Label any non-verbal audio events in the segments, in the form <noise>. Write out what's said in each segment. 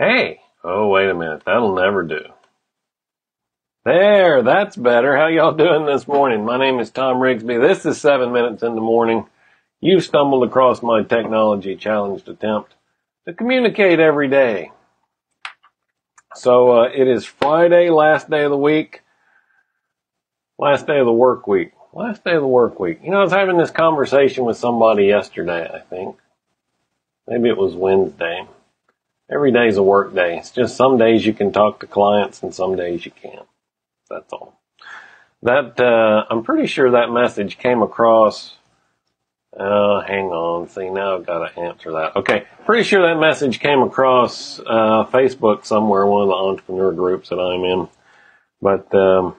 Hey, oh wait a minute, that'll never do. There, that's better. How y'all doing this morning? My name is Thom Rigsby. This is seven minutes in the morning. You've stumbled across my technology challenged attempt to communicate every day. So uh, it is Friday, last day of the week, last day of the work week, last day of the work week. You know, I was having this conversation with somebody yesterday. I think maybe it was Wednesday. Every day is a work day. It's just some days you can talk to clients and some days you can't. That's all. That uh, I'm pretty sure that message came across uh, hang on. See, now I've got to answer that. Okay. Pretty sure that message came across, uh, Facebook somewhere, one of the entrepreneur groups that I'm in. But, um,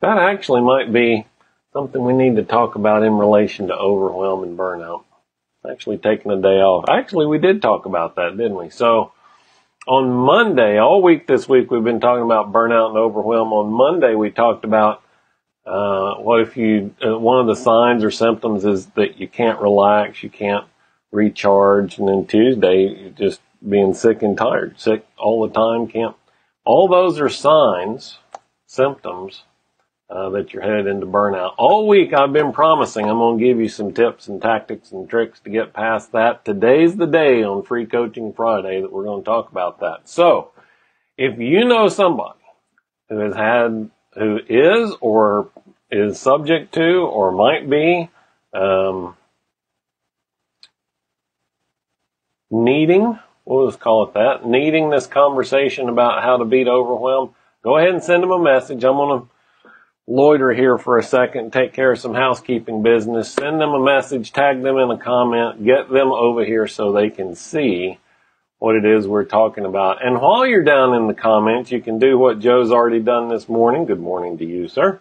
that actually might be something we need to talk about in relation to overwhelm and burnout. Actually taking a day off. Actually, we did talk about that, didn't we? So, on Monday, all week this week, we've been talking about burnout and overwhelm. On Monday, we talked about uh, what if you, uh, one of the signs or symptoms is that you can't relax, you can't recharge, and then Tuesday, just being sick and tired, sick all the time, can't, all those are signs, symptoms, uh, that you're headed into burnout. All week I've been promising I'm going to give you some tips and tactics and tricks to get past that. Today's the day on Free Coaching Friday that we're going to talk about that. So, if you know somebody who has had who is or is subject to or might be um, needing, we'll just call it that, needing this conversation about how to beat overwhelm, go ahead and send them a message. I'm going to loiter here for a second, take care of some housekeeping business, send them a message, tag them in a comment, get them over here so they can see what it is we're talking about. And while you're down in the comments, you can do what Joe's already done this morning. Good morning to you, sir.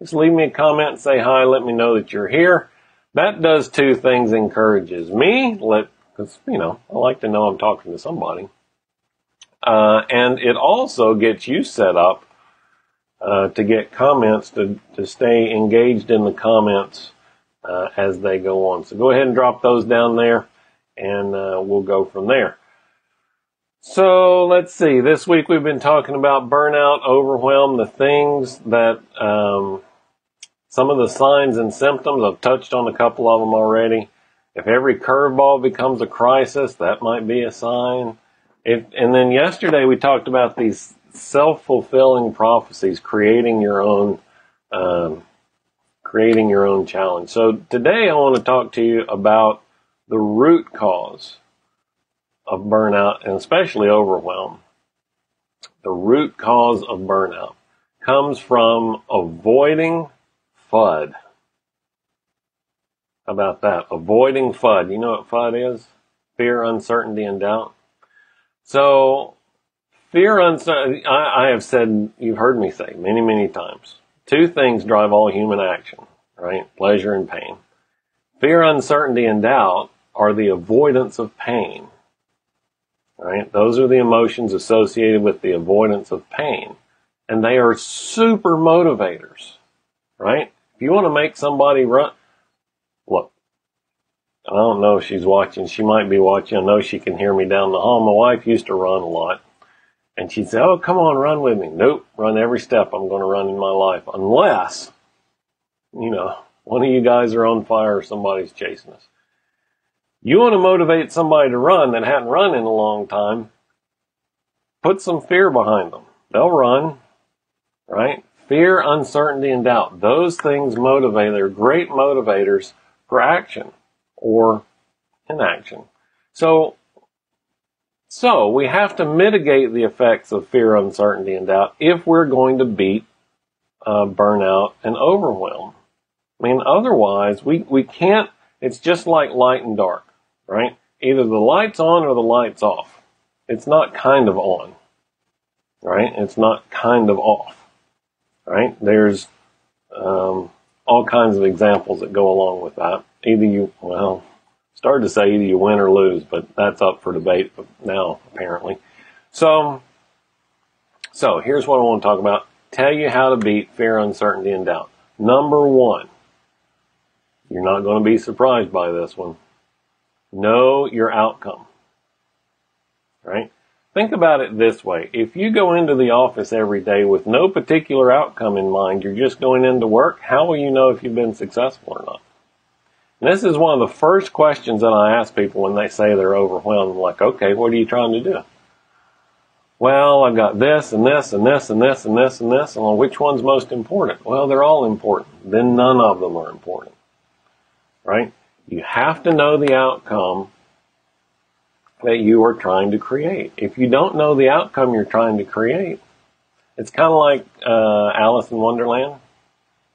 Just leave me a comment say hi. Let me know that you're here. That does two things. Encourages me. Let, cause, you know, I like to know I'm talking to somebody. Uh, and it also gets you set up, uh, to get comments to, to stay engaged in the comments, uh, as they go on. So go ahead and drop those down there and, uh, we'll go from there. So let's see. This week we've been talking about burnout, overwhelm, the things that, um, some of the signs and symptoms. I've touched on a couple of them already. If every curveball becomes a crisis, that might be a sign. If, and then yesterday we talked about these self-fulfilling prophecies, creating your own, um, creating your own challenge. So today I want to talk to you about the root cause of burnout and especially overwhelm. The root cause of burnout comes from avoiding FUD. How about that? Avoiding FUD. You know what FUD is? Fear, uncertainty, and doubt. So, fear, uncertainty, I, I have said, you've heard me say many, many times, two things drive all human action, right? Pleasure and pain. Fear, uncertainty, and doubt are the avoidance of pain right? Those are the emotions associated with the avoidance of pain. And they are super motivators, right? If you want to make somebody run, look, I don't know if she's watching. She might be watching. I know she can hear me down the hall. My wife used to run a lot. And she'd say, Oh, come on, run with me. Nope, run every step I'm going to run in my life. Unless, you know, one of you guys are on fire or somebody's chasing us. You want to motivate somebody to run that hadn't run in a long time, put some fear behind them. They'll run, right? Fear, uncertainty, and doubt. Those things motivate, they're great motivators for action or inaction. So, so we have to mitigate the effects of fear, uncertainty, and doubt if we're going to beat uh, burnout and overwhelm. I mean, otherwise we, we can't, it's just like light and dark right? Either the light's on or the light's off. It's not kind of on, right? It's not kind of off, right? There's um, all kinds of examples that go along with that. Either you, well, started to say either you win or lose, but that's up for debate now, apparently. So, so here's what I want to talk about. Tell you how to beat fear, uncertainty, and doubt. Number one, you're not going to be surprised by this one. Know your outcome. Right? Think about it this way. If you go into the office every day with no particular outcome in mind, you're just going into work, how will you know if you've been successful or not? And this is one of the first questions that I ask people when they say they're overwhelmed. I'm like, okay, what are you trying to do? Well, I've got this and this and this and this and this and this. And well, which one's most important? Well, they're all important. Then none of them are important. Right? You have to know the outcome that you are trying to create. If you don't know the outcome you're trying to create, it's kind of like uh, Alice in Wonderland.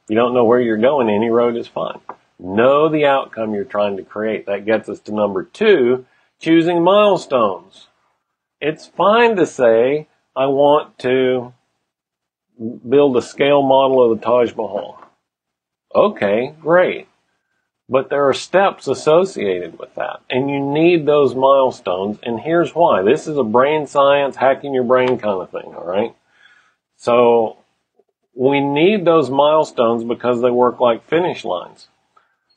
You don't know where you're going, any road is fine. Know the outcome you're trying to create. That gets us to number two, choosing milestones. It's fine to say, I want to build a scale model of the Taj Mahal. Okay, great. But there are steps associated with that, and you need those milestones, and here's why. This is a brain science, hacking your brain kind of thing, alright? So, we need those milestones because they work like finish lines.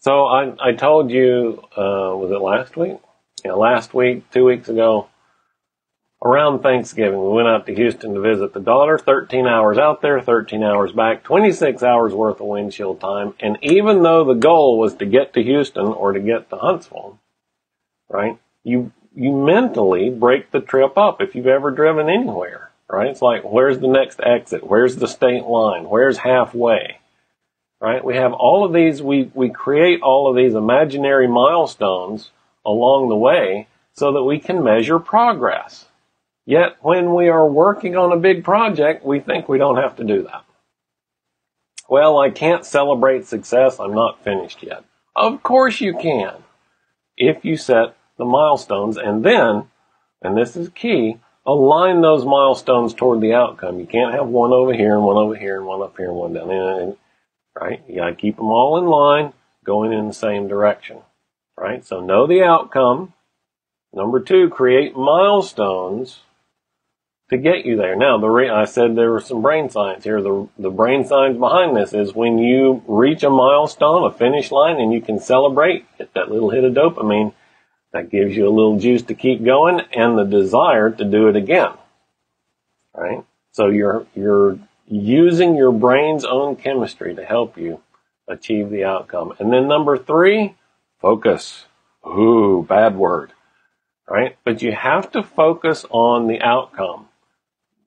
So I, I told you, uh, was it last week? Yeah, last week, two weeks ago, around Thanksgiving, we went out to Houston to visit the daughter. 13 hours out there, 13 hours back, 26 hours worth of windshield time. And even though the goal was to get to Houston or to get to Huntsville, right? You, you mentally break the trip up if you've ever driven anywhere, right? It's like, where's the next exit? Where's the state line? Where's halfway? Right? We have all of these, we, we create all of these imaginary milestones along the way so that we can measure progress. Yet when we are working on a big project, we think we don't have to do that. Well, I can't celebrate success. I'm not finished yet. Of course you can. If you set the milestones and then, and this is key, align those milestones toward the outcome. You can't have one over here and one over here and one up here and one down there, right? You gotta keep them all in line, going in the same direction, right? So know the outcome. Number two, create milestones to get you there. Now, the re- I said there was some brain science here. The the brain science behind this is when you reach a milestone, a finish line, and you can celebrate, that little hit of dopamine. That gives you a little juice to keep going and the desire to do it again. Right? So you're you're using your brain's own chemistry to help you achieve the outcome. And then number three, focus. Ooh, bad word. Right? But you have to focus on the outcome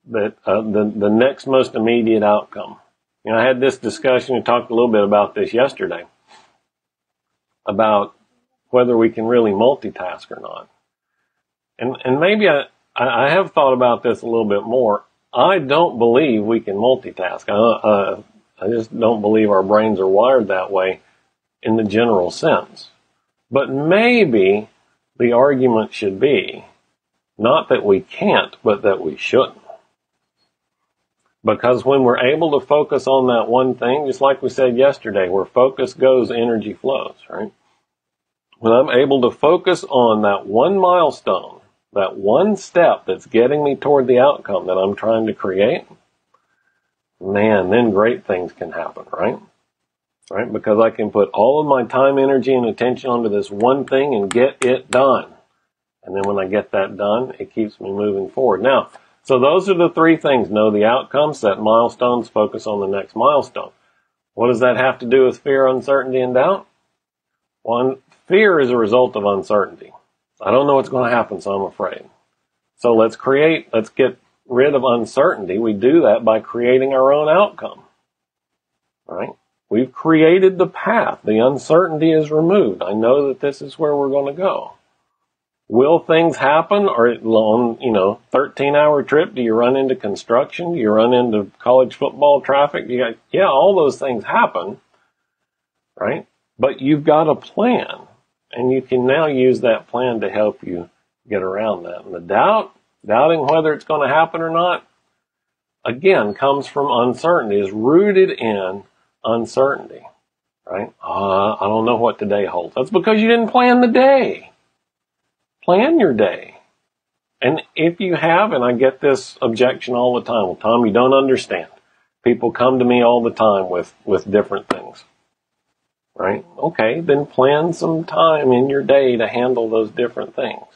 that uh, the the next most immediate outcome. You know, I had this discussion and talked a little bit about this yesterday about whether we can really multitask or not. And and maybe I I have thought about this a little bit more. I don't believe we can multitask. I, uh, I just don't believe our brains are wired that way in the general sense. But maybe the argument should be not that we can't, but that we shouldn't. Because when we're able to focus on that one thing, just like we said yesterday, where focus goes, energy flows, right? When I'm able to focus on that one milestone, that one step that's getting me toward the outcome that I'm trying to create, man, then great things can happen, right? Right? Because I can put all of my time, energy, and attention onto this one thing and get it done. And then when I get that done, it keeps me moving forward. Now, so those are the three things. Know the outcome, set milestones, focus on the next milestone. What does that have to do with fear, uncertainty, and doubt? One, fear is a result of uncertainty. I don't know what's going to happen, so I'm afraid. So let's create, let's get rid of uncertainty. We do that by creating our own outcome. Right? We've created the path. The uncertainty is removed. I know that this is where we're going to go. Will things happen? Or on, you know, 13 hour trip, do you run into construction? Do you run into college football traffic? You got, yeah, all those things happen, right? But you've got a plan and you can now use that plan to help you get around that. And the doubt, doubting whether it's going to happen or not, again, comes from uncertainty, is rooted in uncertainty, right? Uh, I don't know what today holds. That's because you didn't plan the day plan your day. And if you have, and I get this objection all the time, well, Thom, you don't understand. People come to me all the time with, with different things. Right? Okay, then plan some time in your day to handle those different things.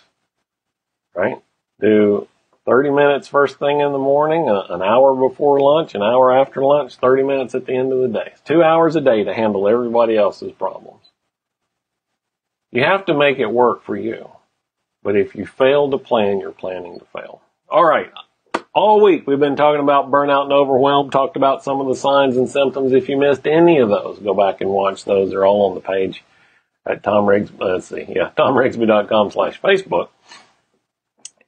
Right? Do, 30 minutes first thing in the morning, an hour before lunch, an hour after lunch, 30 minutes at the end of the day. Two hours a day to handle everybody else's problems. You have to make it work for you. But if you fail to plan, you're planning to fail. All right. All week we've been talking about burnout and overwhelm, talked about some of the signs and symptoms. If you missed any of those, go back and watch those. They're all on the page at Thom Riggs, let's see, yeah, <laughs> thomrigsby.com slash Facebook.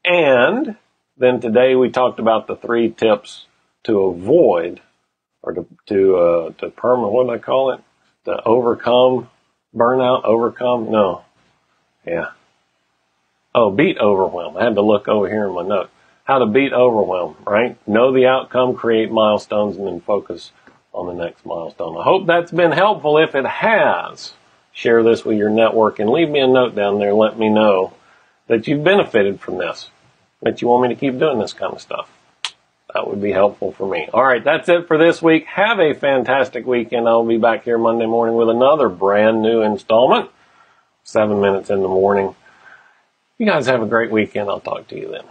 And then today we talked about the three tips to avoid or to, to, uh, to permanent, what do I call it? To overcome burnout, overcome, no. Yeah. Oh, beat overwhelm. I had to look over here in my note. How to beat overwhelm, right? Know the outcome, create milestones, and then focus on the next milestone. I hope that's been helpful. If it has, share this with your network and leave me a note down there. Let me know that you've benefited from this, that you want me to keep doing this kind of stuff. That would be helpful for me. All right, that's it for this week. Have a fantastic weekend. I'll be back here Monday morning with another brand new installment. Seven minutes in the morning. You guys have a great weekend. I'll talk to you then.